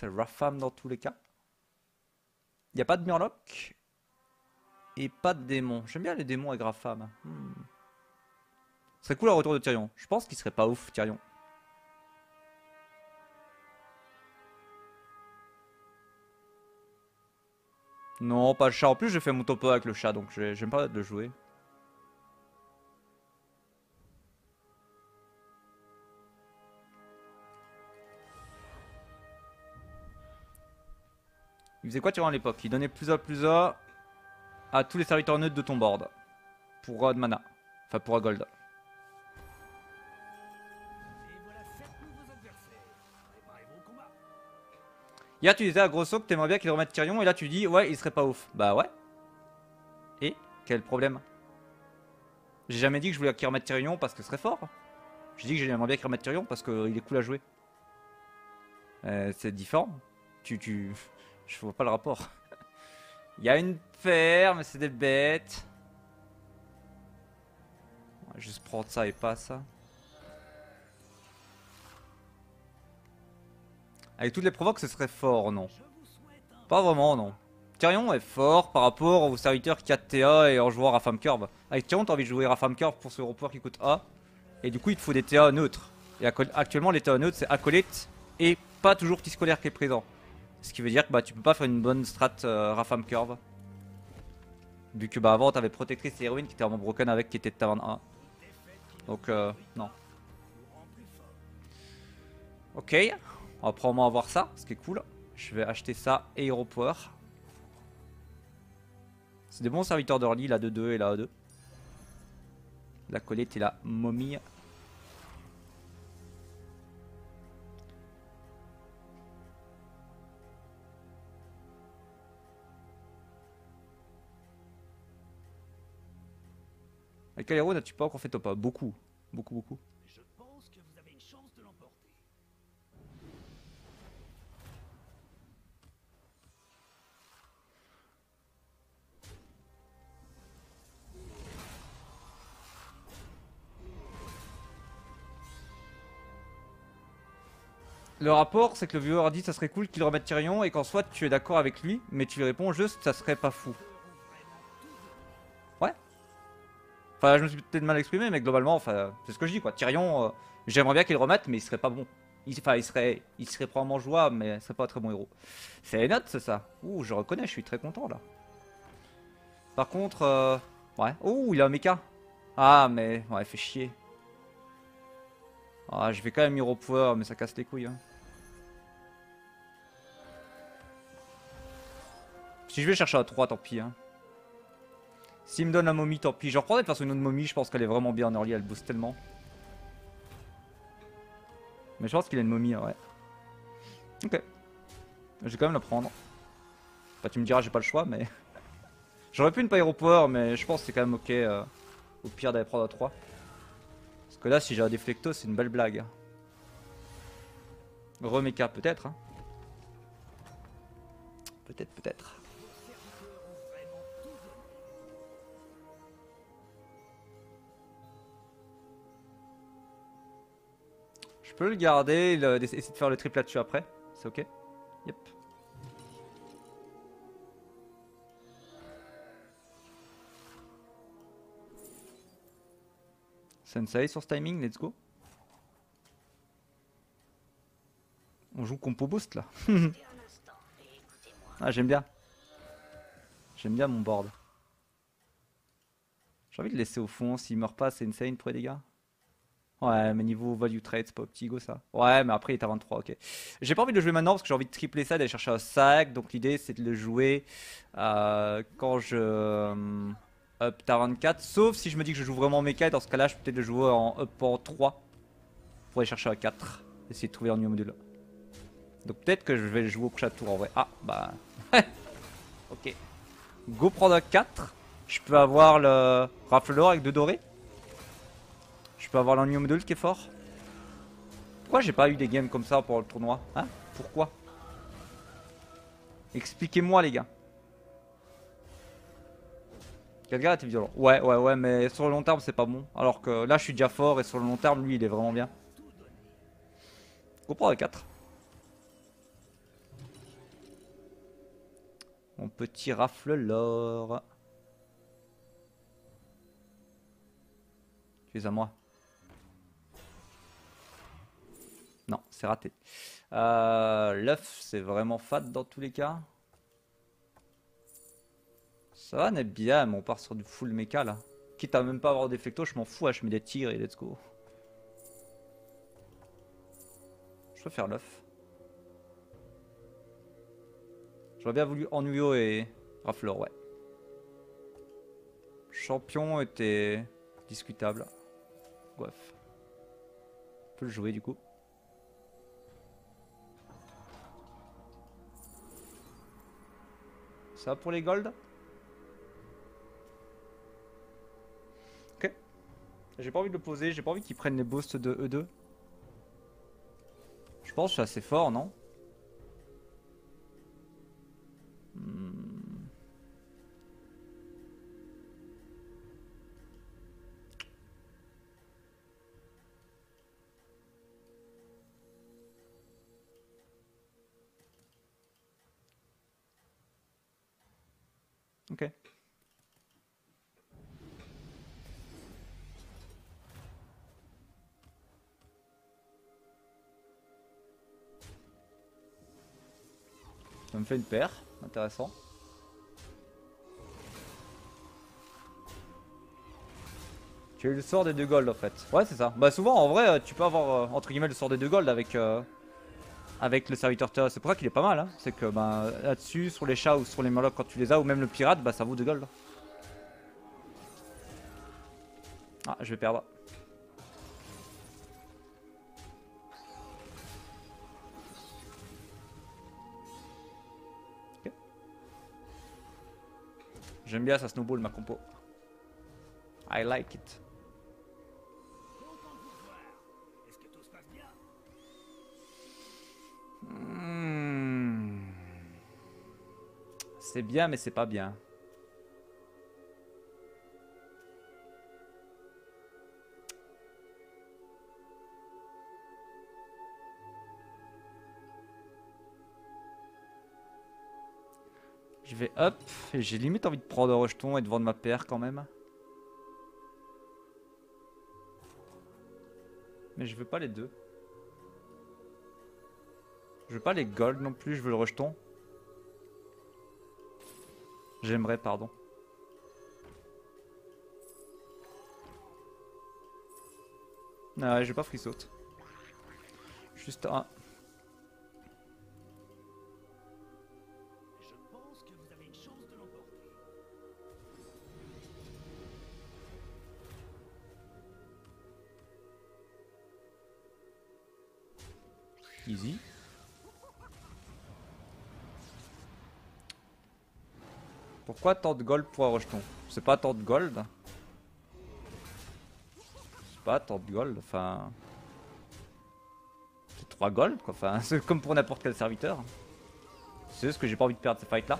C'est Rafam dans tous les cas. Il n'y a pas de Murloc. Et pas de démon. J'aime bien les démons avec Rafam. Hmm. Ce serait cool le retour de Tyrion. Je pense qu'il serait pas ouf, Tyrion. Non, pas le chat. En plus, j'ai fait mon topo avec le chat, donc j'aime pas de le jouer. Il faisait quoi Tyrion à l'époque? Il donnait plus à plus à à tous les serviteurs neutres de ton board. Pour de mana. Enfin, pour un gold. Hier tu disais à Grosso que t'aimerais bien qu'il remette Tyrion et là tu dis ouais il serait pas ouf. Bah ouais. Et quel problème? J'ai jamais dit que je voulais qu'il remette Tyrion parce que ce serait fort. J'ai dit que j'aimerais bien qu'il remette Tyrion parce qu'il est cool à jouer. Euh, c'est différent. Tu, tu... Je vois pas le rapport. Il y a une paire, mais c'est des bêtes. On va juste prendre ça et pas ça. Avec toutes les provoques, ce serait fort, non? Pas vraiment, non. Tyrion est fort par rapport aux serviteurs qui a TA et en jouant Rafam Curve. Avec Tyrion, t'as envie de jouer Rafam Curve pour ce report qui coûte A. Et du coup, il te faut des TA neutres. Et actuellement, les TA neutres, c'est acolyte et pas toujours petit scolaire qui est présent. Ce qui veut dire que bah, tu peux pas faire une bonne strat euh, Rafam Curve. Vu que bah, avant, t'avais Protectrice et Héroïne qui étaient vraiment broken avec qui était de taverne 1. Donc, euh, non. Ok. On va probablement avoir ça, ce qui est cool. Je vais acheter ça et Hero Power. C'est des bons serviteurs d'early, la 2-2 et la A2. La colette et la momie. Quel héros n'as-tu pas encore fait top Beaucoup. Beaucoup, beaucoup. Le rapport, c'est que le viewer a dit ça serait cool qu'il remette Tyrion et qu'en soit tu es d'accord avec lui, mais tu lui réponds juste ça serait pas fou. Enfin, je me suis peut-être mal exprimé, mais globalement, enfin, c'est ce que je dis quoi. Tyrion, euh, j'aimerais bien qu'il remette, mais il serait pas bon. Il, enfin, il serait, il serait probablement jouable, mais ce serait pas un très bon héros. C'est note, c'est ça? Ouh, je reconnais, je suis très content là. Par contre, euh, ouais. Ouh, il a un mecha. Ah, mais ouais, fait chier. Ah, je vais quand même Hero Power, mais ça casse les couilles. Hein. Si je vais chercher à 3, tant pis. Hein. S'il me donne la momie, tant pis. Je reprendrai de toute façon une autre momie, je pense qu'elle est vraiment bien en early, elle booste tellement. Mais je pense qu'il a une momie, ouais. Ok. Je vais quand même la prendre. Enfin, tu me diras, j'ai pas le choix, mais... J'aurais pu une pas power, mais je pense que c'est quand même ok. Euh, au pire d'aller prendre à 3. Parce que là, si j'ai un déflecto, c'est une belle blague. Remeca, peut-être. Hein. Peut-être, peut-être. Peux le garder, essayer de faire le triple là-dessus après. C'est ok Yep. Sensei sur ce timing, let's go. On joue compo boost là. ah j'aime bien. J'aime bien mon board. J'ai envie de le laisser au fond, s'il meurt pas c'est insane pour les dégâts. Ouais, mais niveau value trade, c'est pas go ça. Ouais, mais après il est à 23, ok. J'ai pas envie de le jouer maintenant parce que j'ai envie de tripler ça, d'aller chercher un sac. Donc l'idée c'est de le jouer euh, quand je euh, up à 24. Sauf si je me dis que je joue vraiment mecha. Dans ce cas-là, je peux peut-être le jouer en up en 3 pour aller chercher un 4. Essayer de trouver un new module. Donc peut-être que je vais le jouer au prochain tour en vrai. Ah, bah. ok. Go prendre un 4. Je peux avoir le Rafleur avec deux dorés. Je peux avoir l'Union Module qui est fort Pourquoi j'ai pas eu des games comme ça pour le tournoi Hein? Pourquoi? Expliquez-moi les gars. Quelqu'un était violent. Ouais, ouais, ouais, mais sur le long terme, c'est pas bon. Alors que là, je suis déjà fort et sur le long terme, lui, il est vraiment bien. Go prendre 4. Mon petit rafle l'or. Tu es à moi. C'est raté. Euh, L'œuf, c'est vraiment fat dans tous les cas. Ça va, mais on part sur du full mecha là. Quitte à même pas avoir d'effecto, je m'en fous, je mets des tirs et let's go. Je préfère l'œuf. J'aurais bien voulu Ennuyo et Rafleur, ouais. Champion était discutable. Bref. On peut le jouer du coup. Ça pour les golds Ok. J'ai pas envie de le poser, j'ai pas envie qu'ils prennent les boosts de E2. Je pense que suis assez fort, non? Une paire, intéressant. Tu as eu le sort des deux gold en fait. Ouais c'est ça. Bah souvent en vrai euh, tu peux avoir euh, entre guillemets le sort des deux gold avec euh, avec le serviteur. C'est pour ça qu'il est pas mal. Hein. C'est que bah, là-dessus, sur les chats ou sur les molocs quand tu les as, ou même le pirate, bah ça vaut 2 gold. Ah je vais perdre. J'aime bien ça snowball ma compo. I like it. Hmm. C'est bien mais c'est pas bien. Vais up. Et j'ai limite envie de prendre un rejeton et de vendre ma paire quand même. Mais je veux pas les deux. Je veux pas les gold non plus, je veux le rejeton. J'aimerais, pardon. Ah ouais, je vais pas free saute. Juste un. Pourquoi tant de gold pour un rejeton C'est pas tant de gold C'est pas tant de gold, enfin... C'est 3 gold quoi, enfin c'est comme pour n'importe quel serviteur. C'est juste que j'ai pas envie de perdre ces fights là.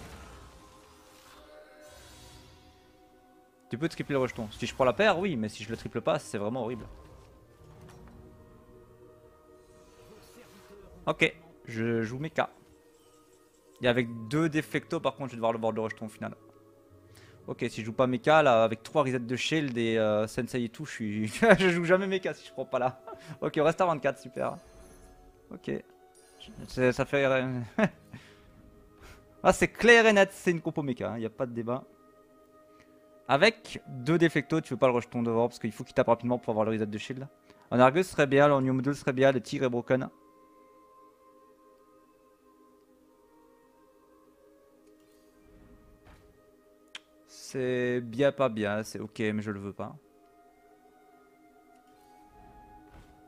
Tu peux tripler le rejeton. Si je prends la paire, oui, mais si je le triple pas, c'est vraiment horrible. Ok, je joue mecha. Et avec deux défectos, par contre, je vais devoir le voir de rejeton au final. Ok, si je joue pas mecha, là, avec trois resets de shield et euh, sensei et tout, je suis... je joue jamais mecha si je prends pas là. ok, on reste à 24, super. Ok. Ça fait... ah, c'est clair et net, c'est une compo mecha, il hein, n'y a pas de débat. Avec deux défectos, tu veux pas le rejeton devant parce qu'il faut qu'il tape rapidement pour avoir le reset de shield. En Argus serait bien, en New Module serait bien, le tir est broken. C'est bien pas bien, c'est ok mais je le veux pas.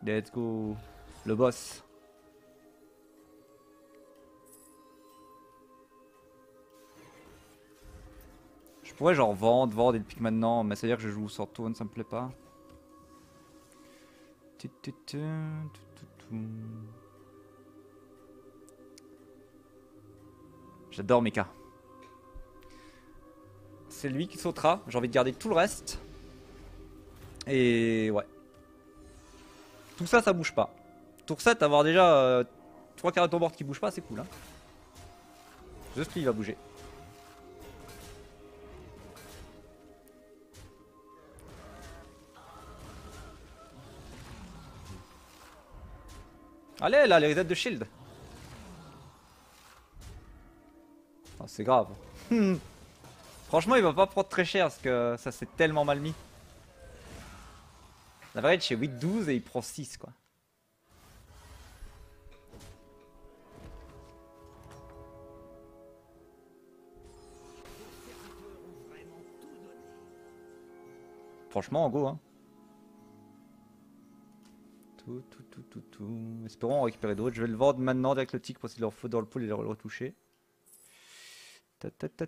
Let's go. Le boss. Je pourrais genre vendre, vendre et pick maintenant, mais c'est-à-dire que je joue sans tourne, ça me plaît pas. J'adore Mecha c'est lui qui sautera. J'ai envie de garder tout le reste. Et ouais. Tout ça, ça bouge pas. Tour 7, avoir déjà euh, 3 carrés de ton board qui bougent pas, c'est cool. Hein. Juste lui, il va bouger. Allez là, les resets de shield. Ah, c'est grave. Franchement, il va pas prendre très cher parce que ça s'est tellement mal mis. La vraie, chez 8-12 et il prend 6 quoi. Franchement, en go, hein. Tout, tout, tout, tout, tout. Espérons en récupérer d'autres. Je vais le vendre maintenant avec le tic pour s'il leur faut dans le pool et le retoucher. Ta ta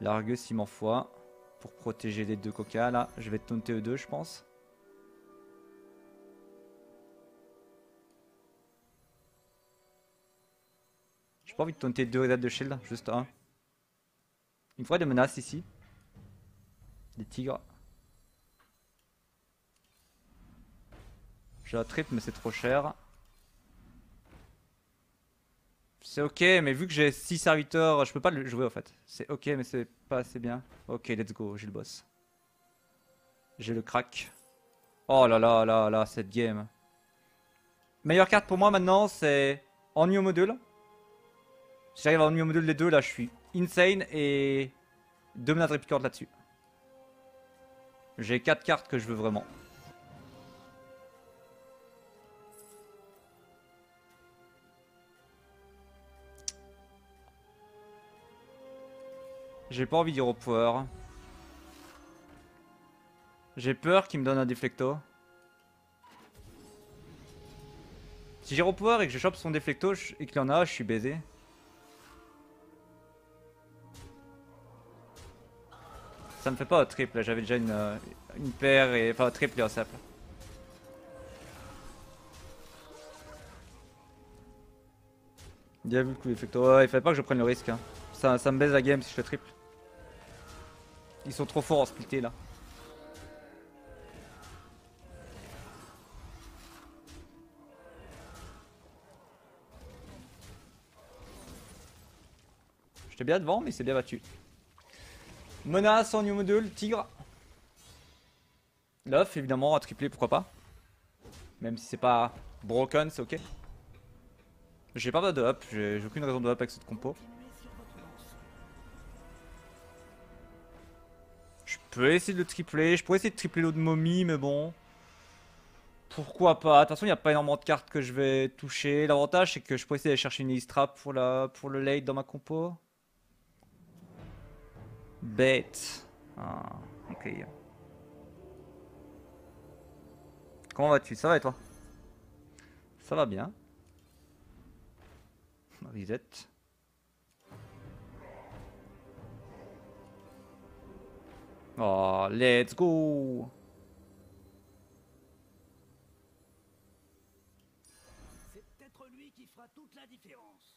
il m'envoie pour protéger les deux coca là. Je vais taunter eux deux je pense. J'ai pas envie de taunter deux dates de shield, juste un. Il me faudrait des menaces ici. Des tigres. J'ai la trip mais c'est trop cher. C'est ok, mais vu que j'ai 6 serviteurs, je peux pas le jouer en fait. C'est ok, mais c'est pas assez bien. Ok, let's go, j'ai le boss. J'ai le crack. Oh là là là là, cette game. Meilleure carte pour moi maintenant, c'est en new module. Si j'arrive en new module les deux, là je suis insane et deux menaces réplicantes là-dessus. J'ai 4 cartes que je veux vraiment. J'ai pas envie d'Hero Power. J'ai peur qu'il me donne un déflecto. Si j'ai Power et que je chope son déflecto et qu'il en a, je suis baisé. Ça me fait pas un triple, j'avais déjà une, euh, une paire et. Enfin un triple et un simple. A vu le coup d'effecto. Ouais, il fallait pas que je prenne le risque. Hein. Ça, ça me baise la game si je fais triple. Ils sont trop forts en splitté là. J'étais bien devant, mais c'est bien battu. Menace en new module, tigre. L'off, évidemment, à tripler, pourquoi pas. Même si c'est pas broken, c'est ok. J'ai pas de up, j'ai aucune raison de up avec cette compo. Peux essayer de le tripler. Je pourrais essayer de tripler l'autre momie, mais bon. Pourquoi pas? De toute façon, il n'y a pas énormément de cartes que je vais toucher. L'avantage, c'est que je pourrais essayer d'aller chercher une trap pour, la, pour le late dans ma compo. Bête. Ah, ok. Comment vas-tu? Ça va et toi? Ça va bien. Reset. Oh, let's go C'est peut-être lui qui fera toute la différence.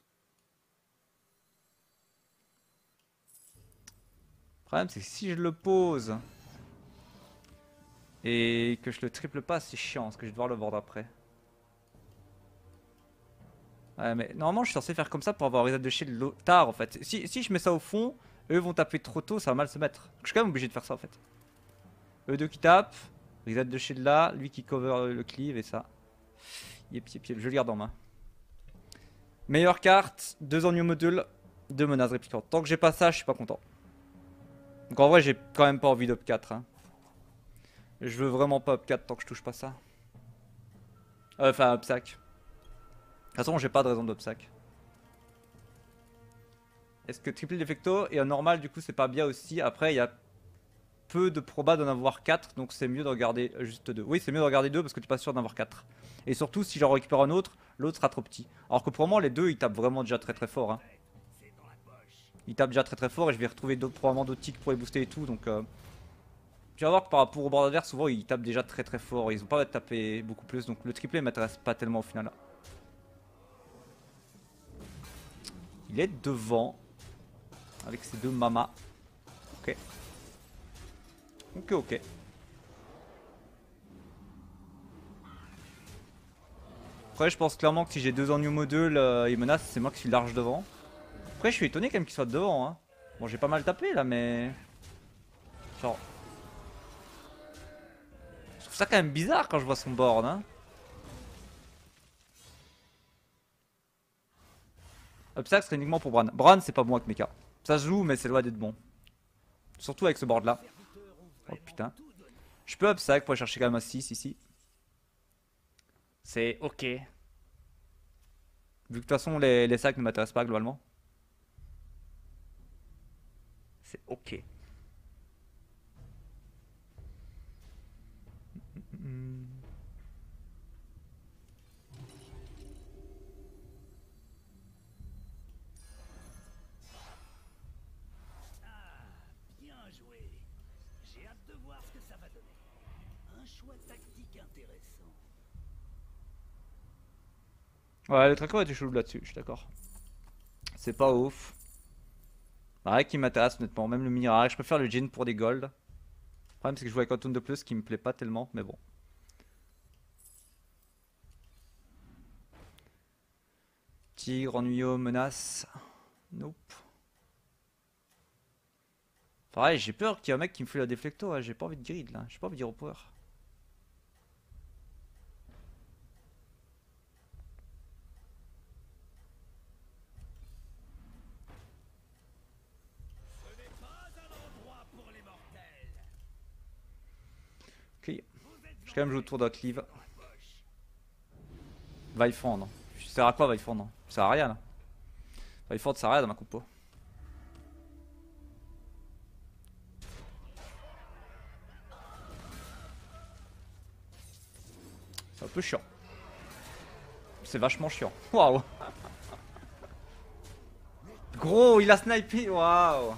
Le problème, c'est que si je le pose et que je le triple pas, c'est chiant parce que je vais devoir le vendre après. Ouais, mais normalement, je suis censé faire comme ça pour avoir reset de shield tard en fait. Si, si je mets ça au fond, eux vont taper trop tôt, ça va mal se mettre. je suis quand même obligé de faire ça en fait. Eux deux qui tapent, reset de shield là, lui qui cover le cleave et ça. Yep, yep, yep, je le garde en main. Meilleure carte, deux en new module, deux menaces réplicantes. Tant que j'ai pas ça, je suis pas content. Donc en vrai, j'ai quand même pas envie d'up 4. Hein. Je veux vraiment pas up 4 tant que je touche pas ça. Euh, enfin, up sac. De toute façon, j'ai pas de raison d'up sac. Est-ce que triple defecto et un normal du coup c'est pas bien aussi? Après il y a peu de proba d'en avoir 4 donc c'est mieux de regarder juste 2. Oui c'est mieux de regarder 2 parce que tu es pas sûr d'en avoir 4. Et surtout si j'en récupère un autre, l'autre sera trop petit. Alors que pour moi les deux ils tapent vraiment déjà très très fort. Hein. Ils tapent déjà très très fort et je vais retrouver probablement d'autres ticks pour les booster et tout donc... Euh... Tu vas voir que par rapport au bord adverse souvent ils tapent déjà très très fort, ils ont pas tapé beaucoup plus donc le triplé m'intéresse pas tellement au final. Il est devant avec ces deux mamas. Ok. Ok, ok. Après, je pense clairement que si j'ai deux en new module euh, et menace, c'est moi qui suis large devant. Après, je suis étonné quand même qu'il soit devant. Hein. Bon, j'ai pas mal tapé là, mais. Genre. trouve ça quand même bizarre quand je vois son board. Hein. Upsack serait uniquement pour Bran. Bran, c'est pas bon avec mecha. Ça se joue, mais c'est loin d'être bon. Surtout avec ce board là. Oh putain. Je peux upsack pour chercher quand même un 6 ici. C'est ok. Vu que de toute façon les, les sacs ne m'intéressent pas globalement. C'est ok. Ouais, le tracker était chelou là-dessus, je suis d'accord. C'est pas ouf. Bah, qui m'intéresse honnêtement, même le Mirage. Je préfère le Jin pour des golds. Le problème, c'est que je joue avec un tune de plus qui me plaît pas tellement, mais bon. Tigre, ennuyeux, menace. Nope. Pareil, j'ai peur qu'il y ait un mec qui me fait la déflecto. J'ai pas envie de grid là. J'ai pas envie de power. Je quand même jouer autour d'un cleave. Va y fondre. Ça sert à quoi va y fondre Ça sert à rien là. Va y fondre, ça sert à rien dans ma coupe. C'est un peu chiant. C'est vachement chiant. Waouh Gros, il a snipé. Waouh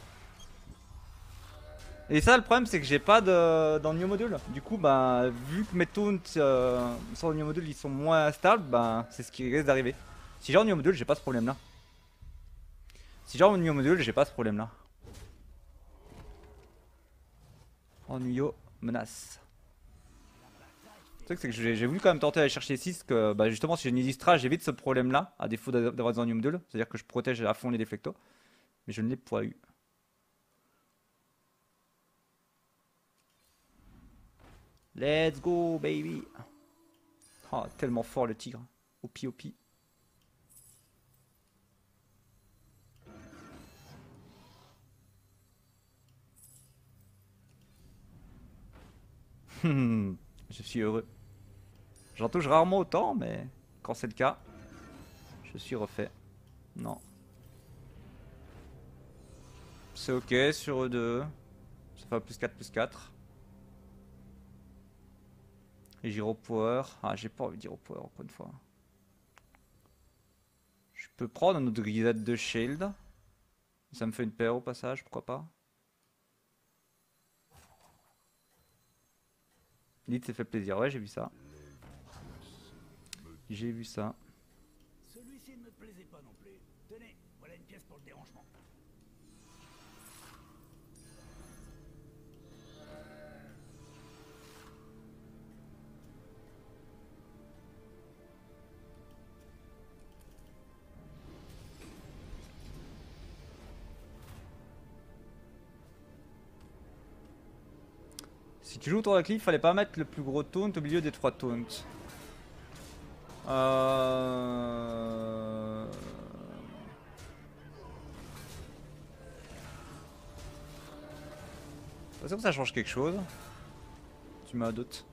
et ça, le problème, c'est que j'ai pas de module. Du coup, bah, vu que mes taunts euh, sur le new module ils sont moins stables, bah, c'est ce qui risque d'arriver. Si j'ai un new module, j'ai pas ce problème là. Si j'ai un new module, j'ai pas ce problème là. Ennuyo, menace. Le truc, c'est que j'ai voulu quand même tenter d'aller chercher 6, que bah, justement, si j'ai une Istra, j'évite ce problème là, à défaut d'avoir un new module. C'est-à-dire que je protège à fond les déflectos. Mais je ne l'ai pas eu. Let's go, baby. Oh, tellement fort le tigre. Opi, opi. je suis heureux. J'en touche rarement autant, mais quand c'est le cas, je suis refait. Non. C'est ok sur E2. Ça fait plus 4 plus 4. Power. Ah, j'ai pas envie de Power encore une fois. Je peux prendre un autre grisette de shield. Ça me fait une paire au passage, pourquoi pas. Lid s'est fait plaisir, ouais j'ai vu ça. J'ai vu ça. Si tu joues autour de la cliff, fallait pas mettre le plus gros taunt au milieu des trois taunts. Euh... Est-ce que ça change quelque chose Tu m'as doute.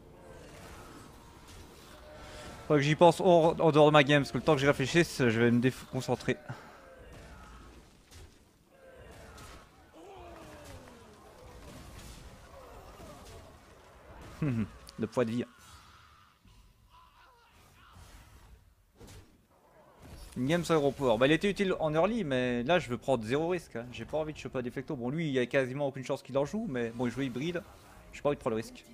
Faut que j'y pense en dehors de ma game, parce que le temps que j'y réfléchisse, je vais me déconcentrer. de poids de vie. Une game sur Power. Bah, il était utile en early, mais là je veux prendre zéro risque. Hein. J'ai pas envie de choper un défecto. Bon, lui il y a quasiment aucune chance qu'il en joue, mais bon, il joue hybride. J'ai pas envie de prendre le risque.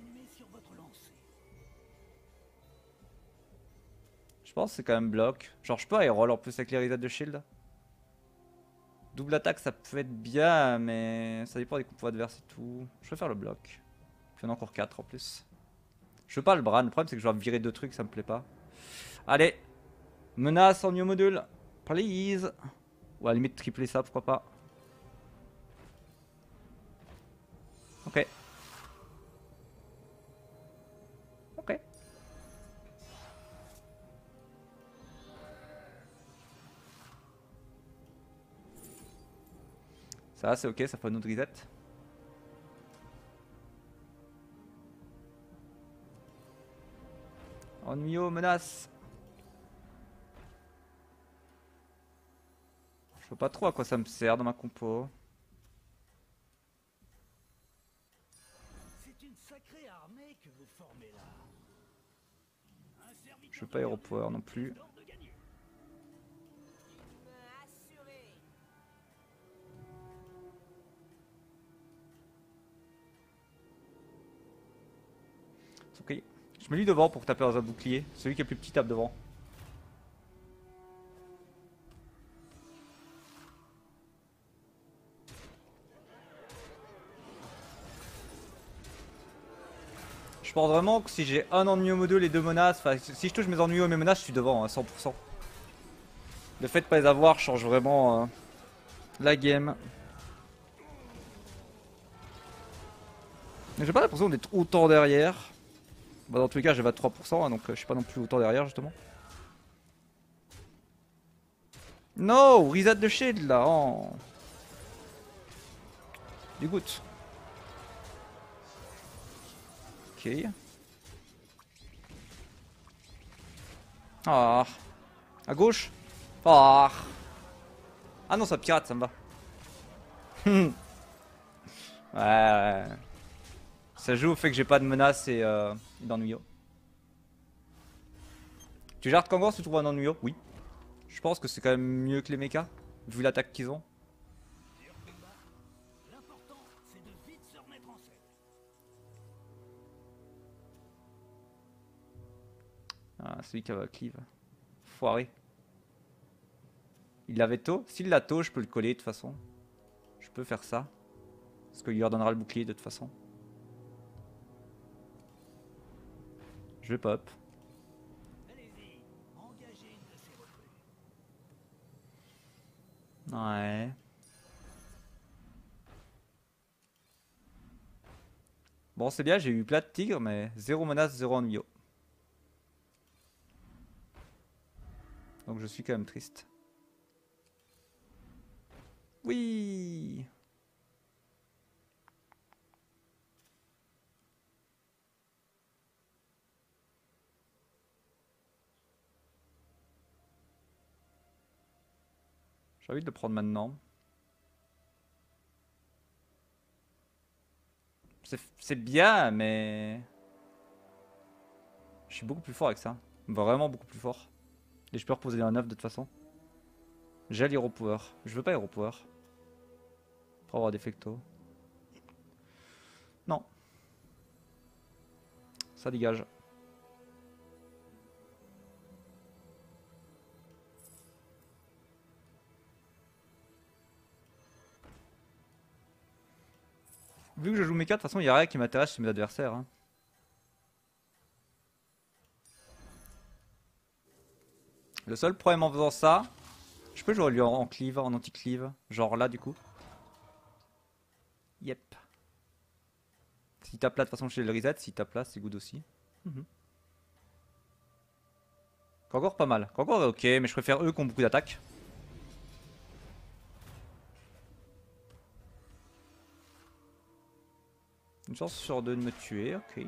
Je pense que c'est quand même bloc. Genre, je peux roll en plus avec les de shield. Double attaque, ça peut être bien, mais ça dépend des coups adverses et tout. Je vais faire le bloc. Il y en a encore 4 en plus. Je veux pas le Bran. Le problème, c'est que je dois virer deux trucs, ça me plaît pas. Allez. Menace en new module. Please. Ou à la limite, tripler ça, pourquoi pas. Ok. Ok. Ça, c'est ok, ça fait une autre grisette. Ennuyeux, menace. Je vois pas trop à quoi ça me sert dans ma compo. Je veux pas Power non plus. Je mets lui devant pour taper dans un bouclier. Celui qui est plus petit tape devant. Je pense vraiment que si j'ai un ennui au 2, les deux menaces, enfin si je touche mes ennuis et mes menaces, je suis devant à hein, 100%. Le fait de pas les avoir change vraiment euh, la game. J'ai pas l'impression d'être autant derrière. Bah, dans tous les cas j'ai 23% hein, donc euh, je suis pas non plus autant derrière justement. No Reset de shield là oh. Dégoûte. Ok. Ah. À gauche Ah. Ah non, ça pirate, ça me va. ouais, ouais. Ça joue au fait que j'ai pas de menace et, euh. Tu gères Kangor si tu trouves un ennuyo Oui. Je pense que c'est quand même mieux que les mechas, vu l'attaque qu'ils ont. Ah, celui qui a cleave. Foiré. Il l'avait tôt S'il l'a tôt, je peux le coller de toute façon. Je peux faire ça. Parce qu'il lui redonnera le bouclier de toute façon. Je pop. Ouais. Bon, c'est bien, j'ai eu plat de tigre, mais zéro menace, zéro ennui. Donc je suis quand même triste. Oui J'ai envie de le prendre maintenant. C'est bien, mais... Je suis beaucoup plus fort avec ça. Vraiment beaucoup plus fort. Et je peux reposer un 9 de toute façon. J'ai l'hero power. Je veux pas hero power. Pour avoir des fectos. Non. Ça dégage. Vu que je joue mes 4, de toute façon, il y a rien qui m'intéresse chez mes adversaires. Hein. Le seul problème en faisant ça, je peux jouer lui en, cleave, en anti-cleave, genre là du coup. Yep. Si tape là, de toute façon, je le reset. Si tape là, c'est good aussi. Mhm. Encore pas mal. Encore ok, mais je préfère eux qui ont beaucoup d'attaques. Une chance sur deux de me tuer, ok.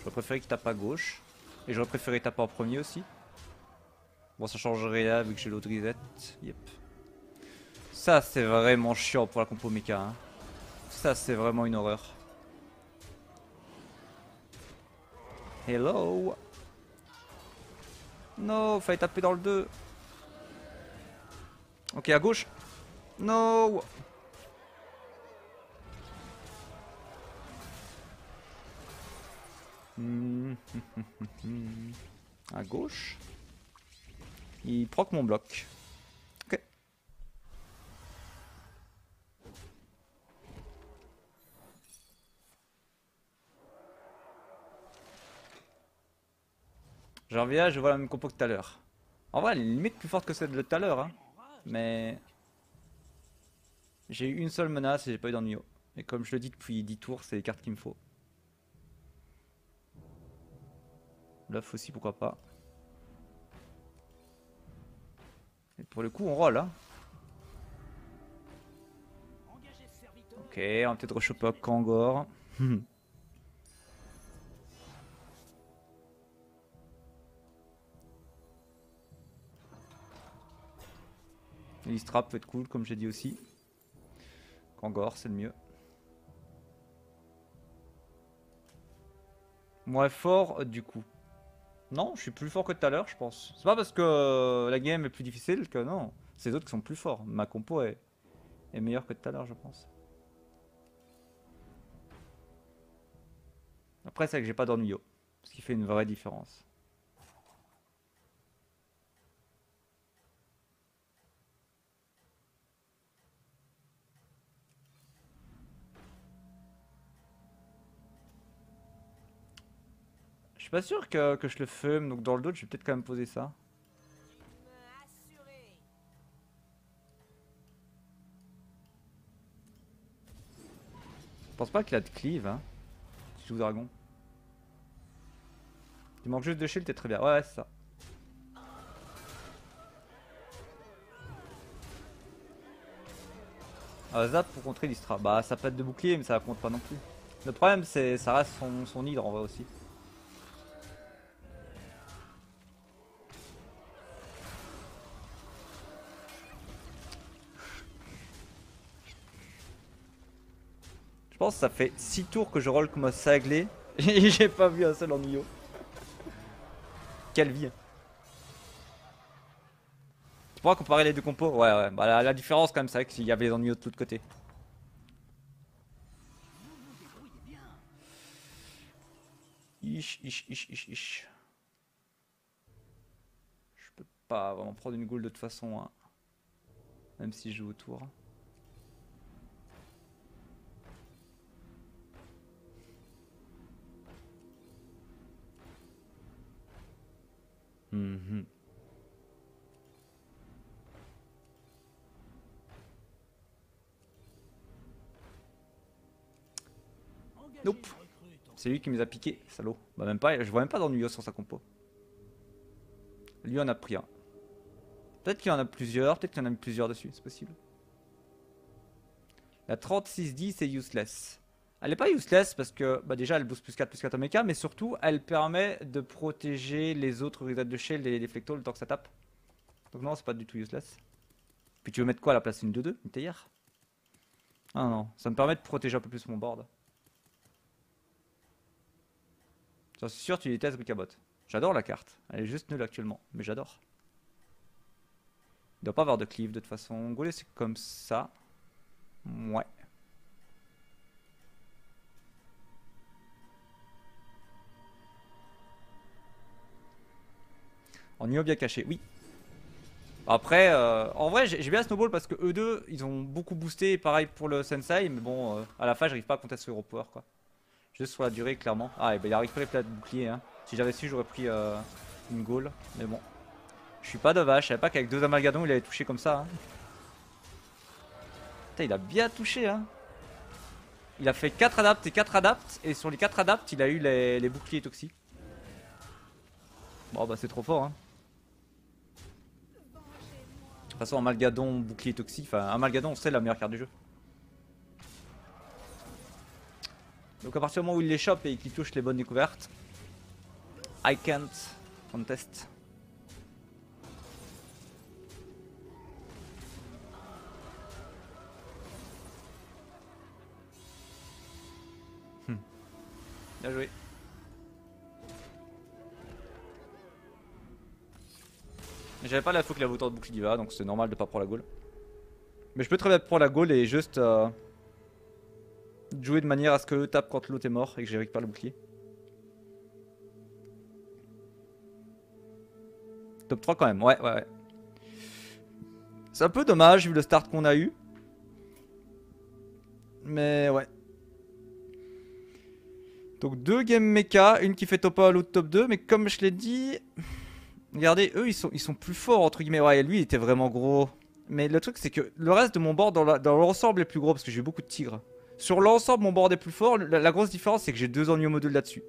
J'aurais préféré qu'il tape à gauche. Et j'aurais préféré taper en premier aussi. Bon, ça change rien vu que j'ai l'autre reset. Yep. Ça, c'est vraiment chiant pour la compo mecha. Hein. Ça, c'est vraiment une horreur. Hello No, fallait taper dans le 2. Ok, à gauche. No À gauche. Il proc mon bloc. Ok. Je reviens, je vois la même compo que tout à l'heure. En vrai, elle est limite plus forte que celle de tout à l'heure. Hein. Mais... J'ai eu une seule menace et j'ai pas eu d'ennui. Et comme je le dis depuis 10 tours, c'est les cartes qu'il me faut. Bluff aussi, pourquoi pas. Et pour le coup, on roll. Hein. Ok, on va peut-être rechoper Kangor. Listrap peut être cool, comme j'ai dit aussi. Kangor, c'est le mieux. Moins fort, du coup. Non, je suis plus fort que tout à l'heure, je pense. C'est pas parce que la game est plus difficile que non. C'est d'autres qui sont plus forts. Ma compo est, est meilleure que tout à l'heure, je pense. Après, c'est que j'ai pas d'ennuyau. Ce qui fait une vraie différence. Suis pas sûr que, je le fume, donc dans le doute, je vais peut-être quand même poser ça. Je pense pas qu'il a de cleave, hein. Si joue dragon. Il manque juste de shield, t'es très bien. Ouais, c'est ça. Ah, zap pour contrer l'Istra. Bah, ça peut être de bouclier, mais ça compte pas non plus. Le problème, c'est ça reste son, son hydre en vrai aussi. Ça fait 6 tours que je roll comme un saglé et j'ai pas vu un seul ennuyau. Quelle vie. Tu pourras comparer les deux compos Ouais, ouais. Bah, la, différence, quand même, c'est qu'il y avait les ennuyaux de l'autre côté. Ich, ich, ich, ich, ich. Je peux pas vraiment prendre une goule de toute façon. Hein. Même si je joue autour. Mhm. Nope. C'est lui qui nous a piqué, salaud. Bah même pas, je vois même pas d'ennuyeux sur sa compo. Lui en a pris un. Peut-être qu'il y en a plusieurs, peut-être qu'il y en a plusieurs dessus, c'est possible. La 3610 c'est useless. Elle est pas useless parce que bah déjà elle booste plus 4 plus 4 mecha, mais surtout elle permet de protéger les autres reset de shield et les déflectos le temps que ça tape. Donc non, c'est pas du tout useless. Puis tu veux mettre quoi à la place Une 2-2 Une théière? Ah non, ça me permet de protéger un peu plus mon board. J'en suis sûr tu détestes Bricabot. J'adore la carte. Elle est juste nulle actuellement, mais j'adore. Il doit pas avoir de cleave de toute façon. Goulet c'est comme ça. Ouais. En IO bien caché, oui. Après, euh, en vrai, j'ai bien Snowball parce que eux deux, ils ont beaucoup boosté. Pareil pour le Sensei, mais bon, euh, à la fin, j'arrive pas à compter sur Hero Power, quoi. Juste sur la durée, clairement. Ah, et ben il a récupéré plein de boucliers. Hein. Si j'avais su, j'aurais pris euh, une goal. Mais bon. Je suis pas de vache. Je savais pas qu'avec deux amalgadons, il avait touché comme ça. Hein. Putain, il a bien touché. Hein. Il a fait 4 adaptes et 4 adaptes. Et sur les 4 adaptes, il a eu les boucliers toxiques. Bon, bah, c'est trop fort. Hein. Toute façon, Amalgadon, bouclier toxique, enfin, Amalgadon, c'est la meilleure carte du jeu. Donc à partir du moment où il les chope et qu'il touche les bonnes découvertes, I can't contest. Hmm. Bien joué. J'avais pas la fou qu'il avait autant de bouclier d'Iva, donc c'est normal de pas prendre la goal. Mais je peux très bien prendre la goal et juste euh, jouer de manière à ce que le tape quand l'autre est mort et que j'ai récupéré le bouclier. Top 3 quand même, ouais, ouais, ouais. C'est un peu dommage vu le start qu'on a eu. Mais ouais. Donc deux games mecha, une qui fait top 1, l'autre top 2, mais comme je l'ai dit, Regardez, eux, ils sont, plus forts, entre guillemets. Ouais, lui, il était vraiment gros. Mais le truc, c'est que le reste de mon board, dans l'ensemble, est plus gros, parce que j'ai beaucoup de tigres. Sur l'ensemble, mon board est plus fort. La, grosse différence, c'est que j'ai deux ennuyeux modules là-dessus.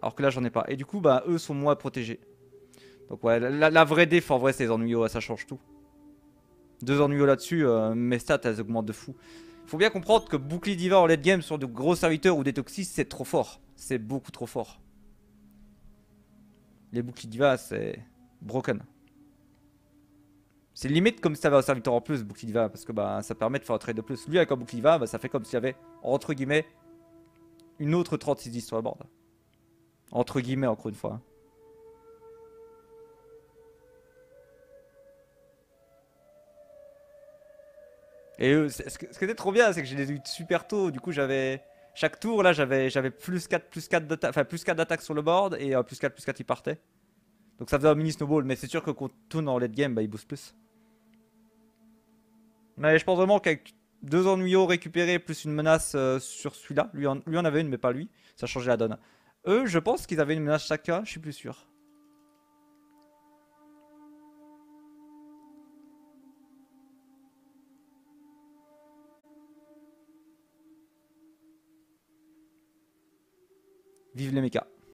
Alors que là, j'en ai pas. Et du coup, bah, eux sont moins protégés. Donc ouais, la, vraie déf, en vrai, c'est les ennuyeux, ça change tout. Deux ennuyeux là-dessus, euh, mes stats, elles augmentent de fou. Faut bien comprendre que bouclier diva en late game sur de gros serviteurs ou des toxis, c'est trop fort. C'est beaucoup trop fort. Les boucliers diva, c'est broken. C'est limite comme si t'avais un serviteur en plus, bouclier diva, parce que bah, ça permet de faire un trade de plus. Lui, avec un bouclier diva, bah, ça fait comme s'il y avait, entre guillemets, une autre 36 sur la board. Entre guillemets, encore une fois. Et euh, ce, qui était trop bien, c'est que j'ai les eu super tôt. Du coup, j'avais. Chaque tour, là, j'avais plus 4, plus 4 d'attaque enfin, plus 4 d'attaque sur le board et euh, plus 4, plus 4 il partait. Donc ça faisait un mini snowball, mais c'est sûr que quand on tourne en late game, bah, il booste plus. Mais je pense vraiment qu'avec deux ennuyaux récupérés plus une menace euh, sur celui-là, lui, lui en avait une, mais pas lui, ça changeait la donne. Eux, je pense qu'ils avaient une menace chacun, je suis plus sûr. Julien Meka.